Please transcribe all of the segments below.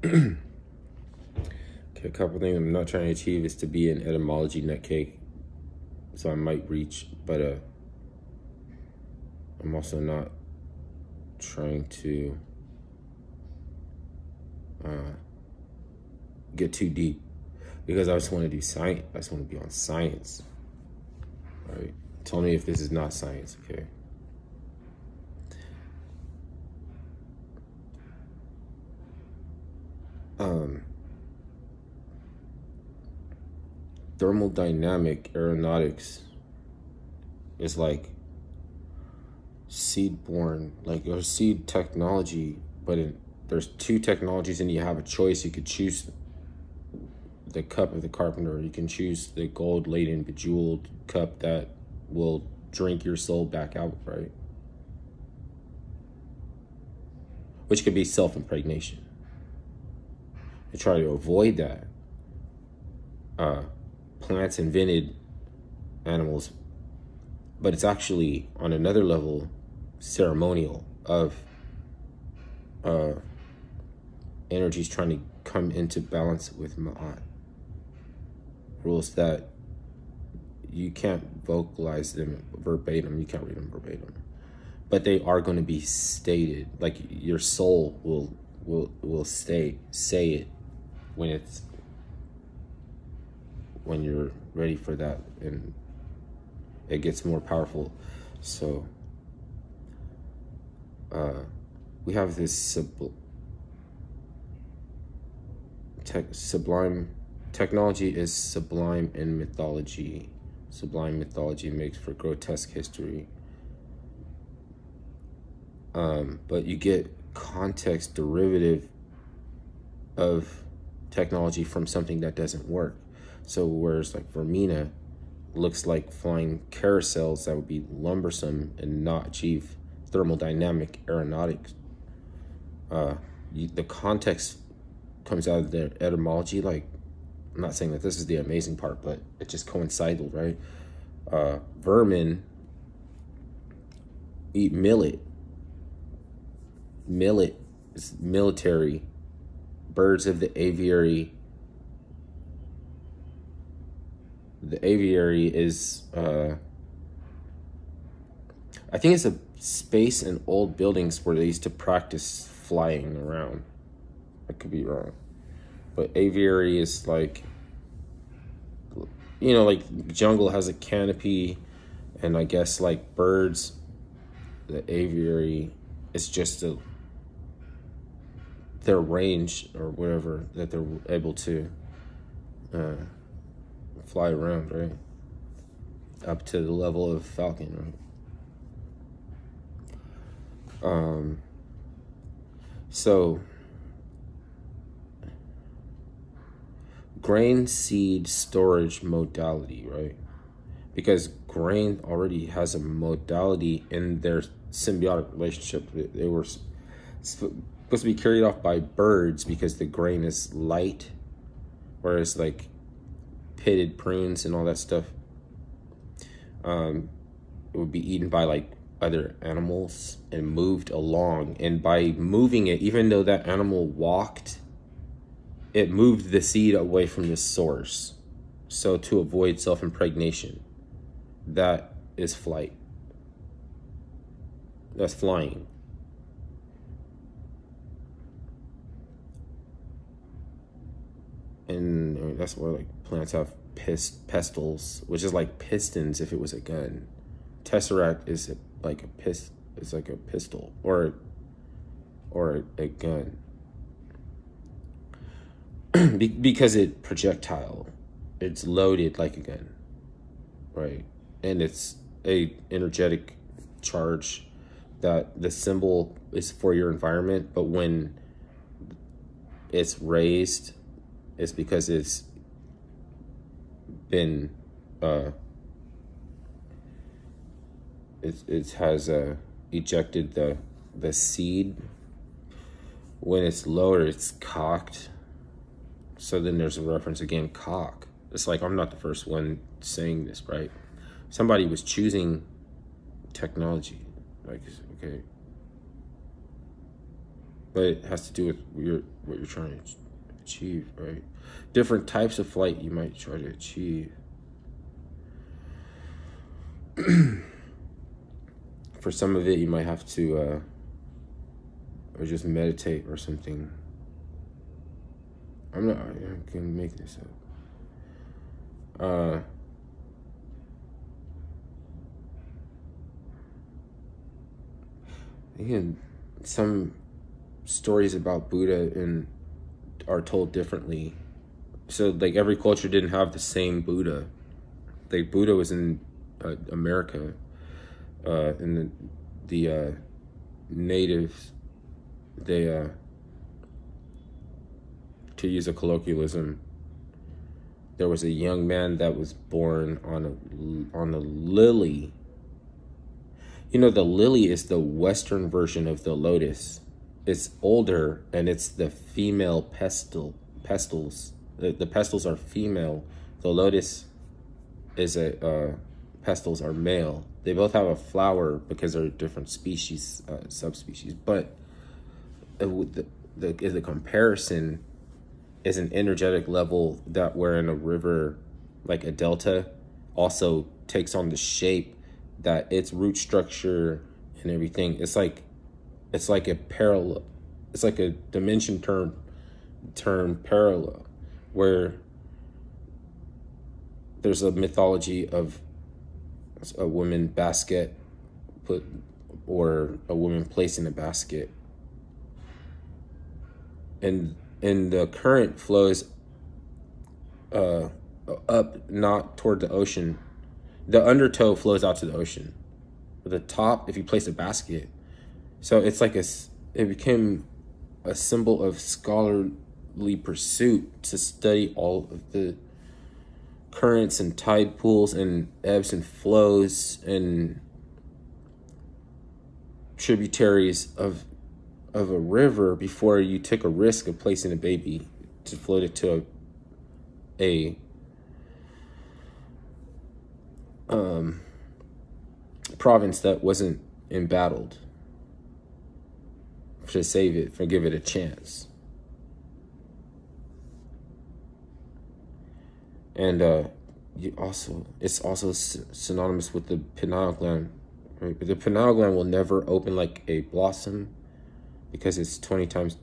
okay, a couple things I'm not trying to achieve is to be an etymology nutcake. So I might reach, but uh, I'm also not trying to uh, get too deep because I just want to do science. I just want to be on science. Right? Tell me if this is not science, okay? Um, thermodynamic aeronautics is like seed born, like or seed technology, but in, there's two technologies and you have a choice. You could choose the cup of the carpenter. You can choose the gold laden, bejeweled cup that will drink your soul back out, right? Which could be self impregnation. To try to avoid that, uh, plants invented animals, but it's actually on another level ceremonial of uh, energies trying to come into balance with Ma'at. Rules that you can't vocalize them verbatim, you can't read them verbatim. But they are going to be stated. Like your soul will will will stay say it when it's when you're ready for that and it gets more powerful. So uh, we have this sub- tech, sublime technology is sublime in mythology. Sublime mythology makes for grotesque history. Um, but you get context derivative of technology from something that doesn't work. So whereas like Vermina looks like flying carousels that would be lumbersome and not achieve thermodynamic aeronautics. Uh, you, the context comes out of the etymology. Like, I'm not saying that this is the amazing part, but it just coincided, right? Uh, vermin eat millet. Millet is military. Birds of the aviary. The aviary is, uh, I think it's a space in old buildings where they used to practice flying around. I could be wrong. But aviary is like, you know, like jungle has a canopy, and I guess like birds, the aviary is just a their range or whatever that they're able to uh, fly around, right? Up to the level of falcon, right? Um, so, grain seed storage modality, right? Because grain already has a modality in their symbiotic relationship. They were supposed to be carried off by birds because the grain is light, whereas like pitted prunes and all that stuff, um, it would be eaten by like other animals and moved along. And by moving it, even though that animal walked, it moved the seed away from the source. So to avoid self impregnation, that is flight. That's flying. And that's where like plants have pist- pestils, which is like pistons if it was a gun. Tesseract is like a pist it's like a pistol or or a gun. Be- because it projectile. It's loaded like a gun. Right. And it's a energetic charge that the symbol is for your environment but when it's raised it's because it's been uh it, it has uh, ejected the the seed. When it's lower, it's cocked. So then there's a reference again, cock. It's like I'm not the first one saying this, right? Somebody was choosing technology. Like, okay. but it has to do with what you're trying to achieve, right? Different types of flight you might try to achieve. For some of it, you might have to, uh, or just meditate or something. I'm not. I can make this up. Uh. Again, some stories about Buddha and are told differently. So like every culture didn't have the same Buddha. Like Buddha was in uh, America, uh, and the the uh, natives, they uh, to use a colloquialism, there was a young man that was born on a on a lily. You know, the lily is the Western version of the lotus it's older and it's the female pestle pestles. The, the pestles are female. The lotus is a uh, pestles are male. They both have a flower because they're different species, uh, subspecies. But the, the is the comparison is an energetic level that where in a river like a delta also takes on the shape that its root structure and everything. It's like it's like a parallel it's like a dimension term term parallel where there's a mythology of a woman basket put or a woman placing a basket. And and the current flows uh up not toward the ocean. The undertow flows out to the ocean. The top if you place a basket so it's like a, it became a symbol of scholarly pursuit to study all of the currents and tide pools and ebbs and flows and tributaries of of a river before you took a risk of placing a baby to float it to a, a um, province that wasn't embattled to save it, for give it a chance. And uh, you also, it's also synonymous with the pineal gland. Right? But the pineal gland will never open like a blossom because it's 20 times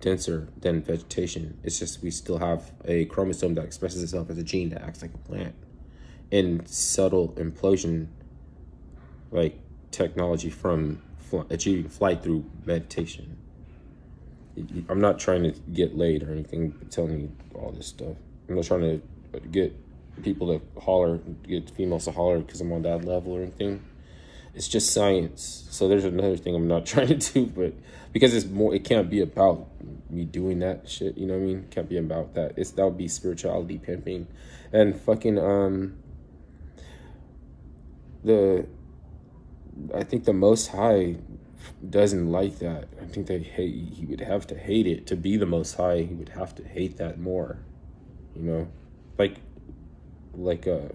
denser than vegetation. It's just we still have a chromosome that expresses itself as a gene that acts like a plant. And subtle implosion, like technology from achieving flight through meditation. I'm not trying to get laid or anything, telling you all this stuff. I'm not trying to get people to holler, get females to holler because I'm on that level or anything. It's just science. So there's another thing I'm not trying to do, but because it's more, it can't be about me doing that shit. You know what I mean? It can't be about that. It's that would be spirituality pimping, and fucking um. The I think the Most High doesn't like that. I think they hate. He would have to hate it to be the Most High. He would have to hate that more. You know, like, like a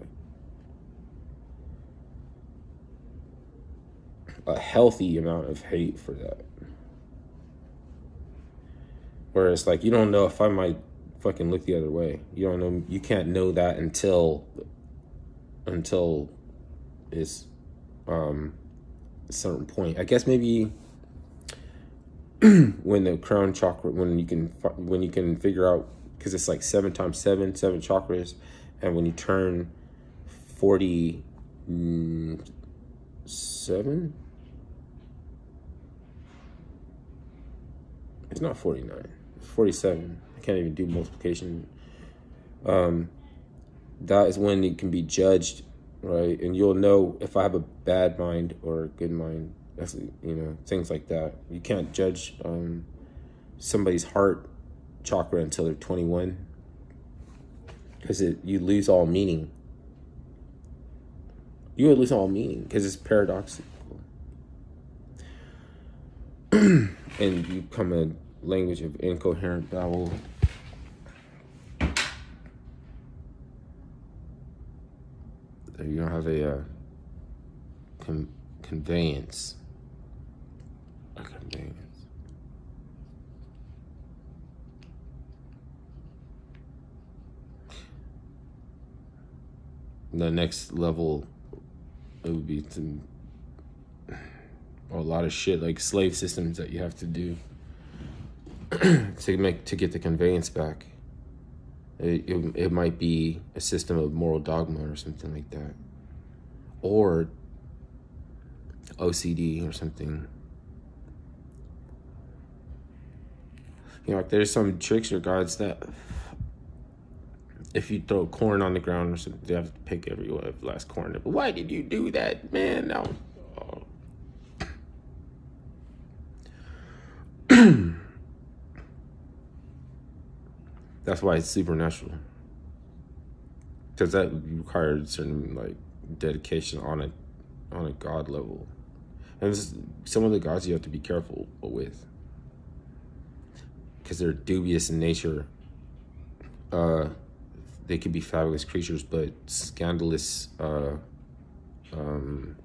a healthy amount of hate for that. Whereas, like, you don't know if I might fucking look the other way. You don't know. You can't know that until until it's um certain point. I guess maybe when the crown chakra, when you can when you can figure out because it's like seven times seven, seven chakras, and when you turn forty seven, it's not forty nine. It's forty seven. I can't even do multiplication. Um, that is when it can be judged right? And you'll know if I have a bad mind or a good mind. That's you know things like that. You can't judge um, somebody's heart chakra until they're 21 because you lose all meaning. You would lose all meaning because it's paradoxical, and you become a language of incoherent babble. if you don't have a uh, con conveyance, a conveyance. The next level, it would be to, a lot of shit like slave systems that you have to do to make to get the conveyance back. It, it, it might be a system of moral dogma or something like that, or OCD or something. You know, like there's some tricks or gods that if you throw corn on the ground or something, they have to pick every last corn. But why did you do that, man? No. That's why it's supernatural. Because that required certain like dedication on a on a god level. And some of the gods you have to be careful with. Because they're dubious in nature. Uh they could be fabulous creatures, but scandalous uh um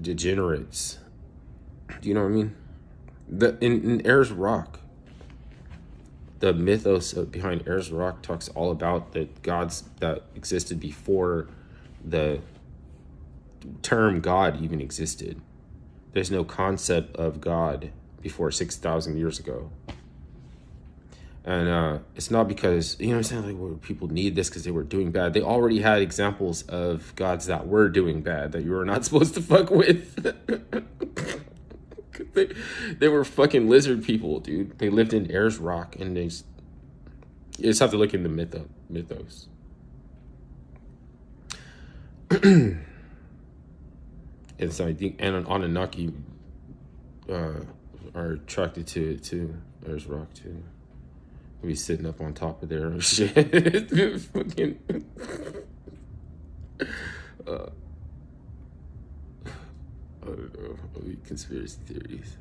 degenerates. Do you know what I mean? The in, in Ayers Rock, the mythos behind Ayers Rock talks all about the gods that existed before the term God even existed. There's no concept of God before 6,000 years ago. And uh, it's not because, you know I'm saying, like well, people need this because they were doing bad. They already had examples of gods that were doing bad that you were not supposed to fuck with. they, they were fucking lizard people, dude. They lived in Ayers Rock and they. Just, you just have to look in the mytho, mythos. and so I think and Anunnaki uh, are attracted to it too. Ayers Rock too. We sitting up on top of there shit. Fucking. uh, I don't know. Conspiracy theories.